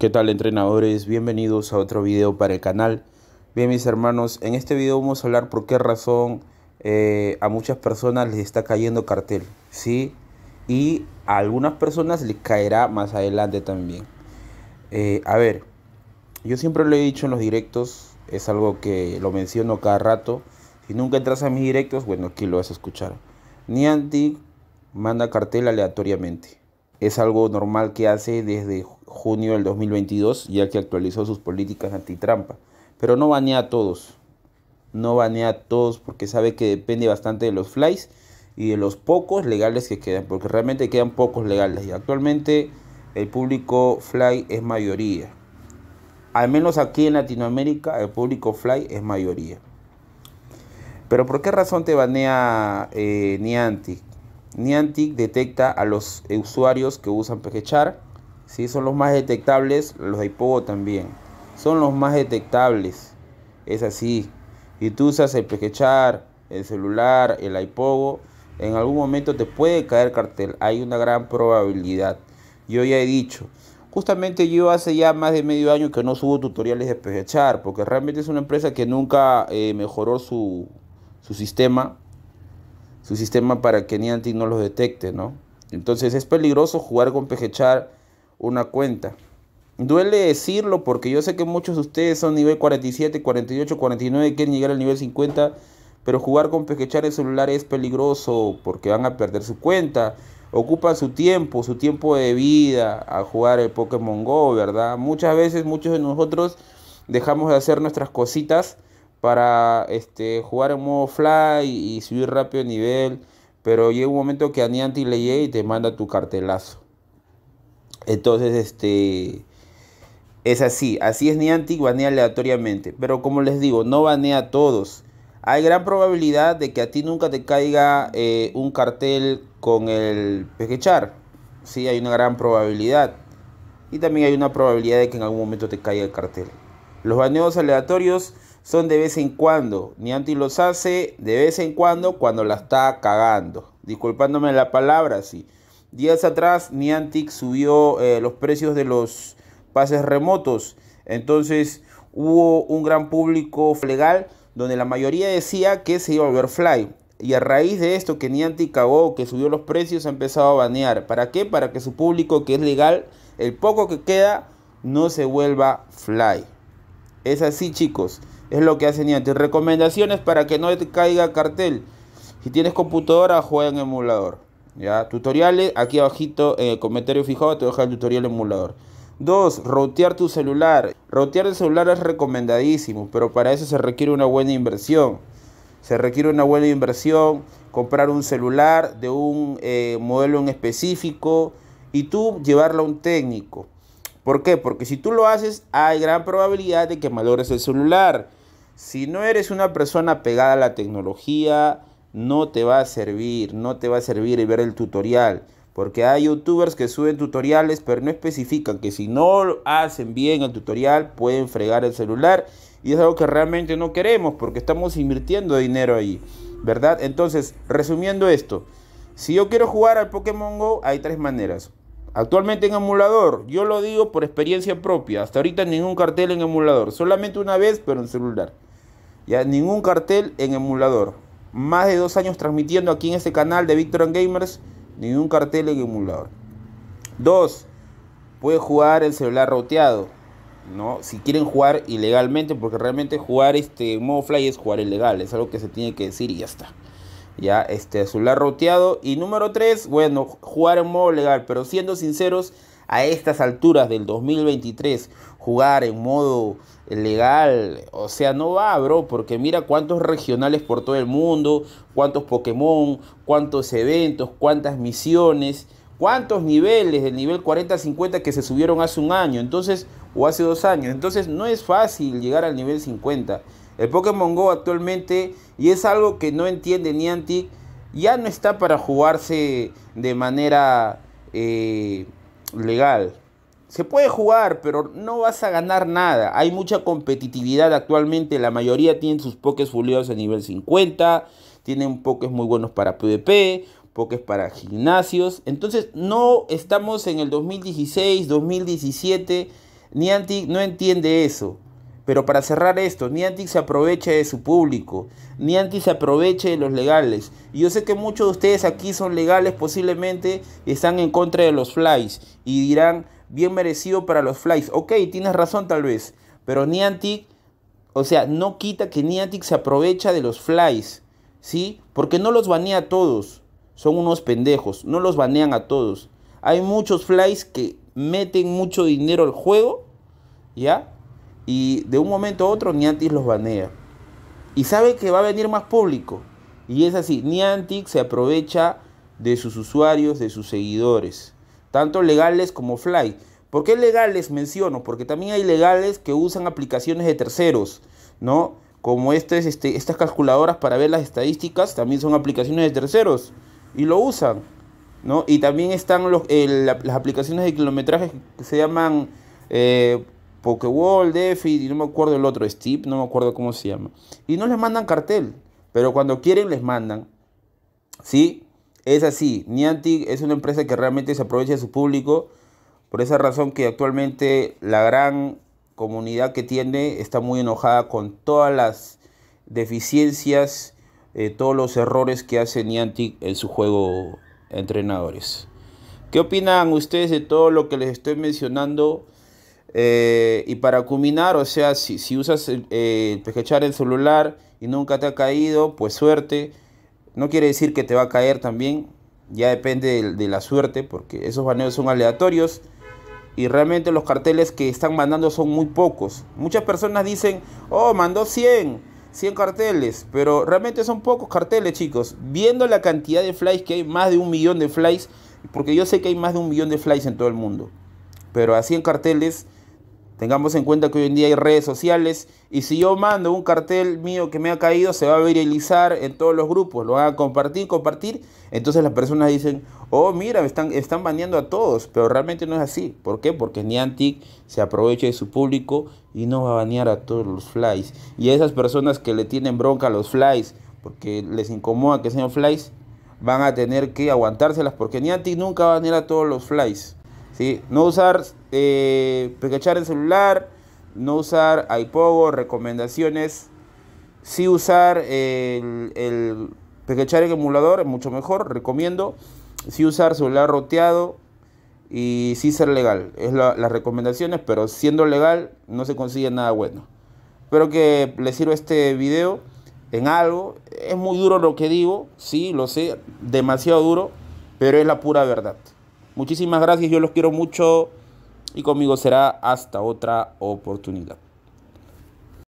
¿Qué tal entrenadores? Bienvenidos a otro video para el canal. Bien mis hermanos, en este video vamos a hablar por qué razón eh, a muchas personas les está cayendo cartel, ¿sí? Y a algunas personas les caerá más adelante también. Eh, a ver, yo siempre lo he dicho en los directos, es algo que lo menciono cada rato. Si nunca entras a mis directos, bueno, aquí lo vas a escuchar. Niantic manda cartel aleatoriamente es algo normal que hace desde junio del 2022, ya que actualizó sus políticas antitrampa. Pero no banea a todos. No banea a todos porque sabe que depende bastante de los flies y de los pocos legales que quedan, porque realmente quedan pocos legales. Y actualmente el público fly es mayoría. Al menos aquí en Latinoamérica el público fly es mayoría. Pero ¿por qué razón te banea eh, Niantic? Niantic detecta a los usuarios que usan PGChar. ¿Sí? Son los más detectables, los de Ipogo también. Son los más detectables. Es así. Y tú usas el PGChar, el celular, el iPogo. En algún momento te puede caer cartel. Hay una gran probabilidad. Yo ya he dicho. Justamente yo hace ya más de medio año que no subo tutoriales de PGChar. Porque realmente es una empresa que nunca eh, mejoró su, su sistema su sistema para que Niantic no los detecte, ¿no? Entonces es peligroso jugar con PGChar una cuenta. Duele decirlo porque yo sé que muchos de ustedes son nivel 47, 48, 49 quieren llegar al nivel 50, pero jugar con PGChar en celular es peligroso porque van a perder su cuenta. Ocupan su tiempo, su tiempo de vida a jugar el Pokémon Go, ¿verdad? Muchas veces muchos de nosotros dejamos de hacer nuestras cositas para este, jugar en modo fly y subir rápido de nivel. Pero llega un momento que a Niantic le llega y te manda tu cartelazo. Entonces, este. Es así. Así es Niantic, banea aleatoriamente. Pero como les digo, no banea a todos. Hay gran probabilidad de que a ti nunca te caiga eh, un cartel con el Pekechar. Sí, hay una gran probabilidad. Y también hay una probabilidad de que en algún momento te caiga el cartel. Los baneos aleatorios son de vez en cuando. Niantic los hace de vez en cuando cuando la está cagando. Disculpándome la palabra, sí. Días atrás Niantic subió eh, los precios de los pases remotos. Entonces hubo un gran público legal donde la mayoría decía que se iba a volver fly. Y a raíz de esto que Niantic cagó, que subió los precios, ha empezado a banear. ¿Para qué? Para que su público que es legal, el poco que queda, no se vuelva fly. Es así chicos. Es lo que hace Niantic. Recomendaciones para que no te caiga cartel. Si tienes computadora, juega en emulador. ¿Ya? Tutoriales, aquí abajito en el comentario fijado te deja el tutorial emulador. 2. Rotear tu celular. Rotear el celular es recomendadísimo, pero para eso se requiere una buena inversión. Se requiere una buena inversión, comprar un celular de un eh, modelo en específico y tú llevarlo a un técnico. ¿Por qué? Porque si tú lo haces, hay gran probabilidad de que malogres el celular. Si no eres una persona pegada a la tecnología, no te va a servir, no te va a servir ver el tutorial. Porque hay youtubers que suben tutoriales, pero no especifican que si no hacen bien el tutorial, pueden fregar el celular. Y es algo que realmente no queremos, porque estamos invirtiendo dinero ahí. ¿Verdad? Entonces, resumiendo esto, si yo quiero jugar al Pokémon Go, hay tres maneras. Actualmente en emulador, yo lo digo por experiencia propia. Hasta ahorita ningún cartel en emulador, solamente una vez, pero en celular. Ya ningún cartel en emulador. Más de dos años transmitiendo aquí en este canal de Victor Gamers, ningún cartel en emulador. Dos, puede jugar el celular roteado. ¿no? Si quieren jugar ilegalmente, porque realmente jugar este modo fly es jugar ilegal, es algo que se tiene que decir y ya está ya este celular roteado y número 3 bueno jugar en modo legal pero siendo sinceros a estas alturas del 2023 jugar en modo legal. O sea no va bro porque mira cuántos regionales por todo el mundo cuántos Pokémon cuántos eventos cuántas misiones cuántos niveles del nivel 40 50 que se subieron hace un año entonces o hace dos años. Entonces no es fácil llegar al nivel 50 el Pokémon Go actualmente, y es algo que no entiende Niantic, ya no está para jugarse de manera eh, legal. Se puede jugar, pero no vas a ganar nada. Hay mucha competitividad actualmente. La mayoría tienen sus Pokés fuleados a nivel 50. Tienen Pokés muy buenos para PvP. Pokés para gimnasios. Entonces no estamos en el 2016, 2017 Niantic no entiende eso. Pero para cerrar esto, Niantic se aprovecha de su público, Niantic se aprovecha de los legales. Y yo sé que muchos de ustedes aquí son legales posiblemente están en contra de los flies y dirán, bien merecido para los flies. Ok, tienes razón tal vez, pero Niantic, o sea, no quita que Niantic se aprovecha de los flies, ¿sí? Porque no los banea a todos, son unos pendejos, no los banean a todos. Hay muchos flies que meten mucho dinero al juego, ¿ya? Y de un momento a otro Niantic los banea. Y sabe que va a venir más público. Y es así, Niantic se aprovecha de sus usuarios, de sus seguidores, tanto legales como Fly. ¿Por qué legales menciono? Porque también hay legales que usan aplicaciones de terceros, ¿no? Como este, estas calculadoras para ver las estadísticas, también son aplicaciones de terceros y lo usan, ¿no? Y también están las aplicaciones de kilometraje que se llaman eh, Pokewall, Defi, y no me acuerdo el otro, Steve, no me acuerdo cómo se llama. Y no les mandan cartel, pero cuando quieren les mandan. ¿Sí? Es así. Niantic es una empresa que realmente se aprovecha de su público. Por esa razón que actualmente la gran comunidad que tiene está muy enojada con todas las deficiencias, eh, todos los errores que hace Niantic en su juego entrenadores. ¿Qué opinan ustedes de todo lo que les estoy mencionando? Eh, y para culminar, o sea, si, si usas eh, el celular y nunca te ha caído, pues suerte. No quiere decir que te va a caer también, ya depende de, la suerte, porque esos baneos son aleatorios y realmente los carteles que están mandando son muy pocos. Muchas personas dicen, oh, mandó 100, 100 carteles, pero realmente son pocos carteles, chicos. Viendo la cantidad de flies que hay, más de un millón de flies, porque yo sé que hay más de un millón de flies en todo el mundo, pero a 100 carteles Tengamos en cuenta que hoy en día hay redes sociales y si yo mando un cartel mío que me ha caído, se va a viralizar en todos los grupos, lo van a compartir, compartir. Entonces las personas dicen, oh, mira, están, están baneando a todos, pero realmente no es así. ¿Por qué? Porque Niantic se aprovecha de su público y no va a banear a todos los flies. Y a esas personas que le tienen bronca a los flies, porque les incomoda que sean flies, van a tener que aguantárselas, porque Niantic nunca va a banear a todos los flies. No usar eh, en celular, no usar iPogo, recomendaciones. Sí usar el, el en emulador, es mucho mejor, recomiendo. Sí usar celular roteado y sí ser legal. Es las recomendaciones, pero siendo legal no se consigue nada bueno. Espero que les sirva este video en algo. Es muy duro lo que digo, sí, lo sé, demasiado duro, pero es la pura verdad. Muchísimas gracias, yo los quiero mucho y conmigo será hasta otra oportunidad.